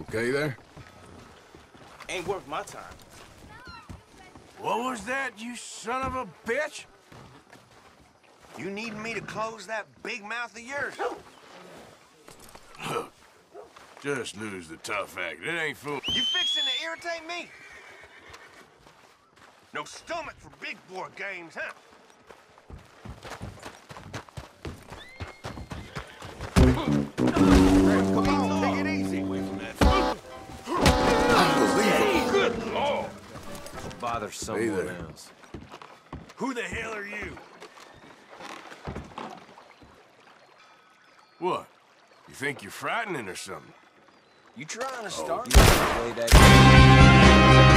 okay there? Ain't worth my time. What was that, you son of a bitch? You need me to close that big mouth of yours? Look, just lose the tough act. It ain't fool. You fixing to irritate me? No stomach for big boy games, huh? Bother Hey someone there. else. Who the hell are you? What? You think you're frightening or something? You trying to oh, start? You play that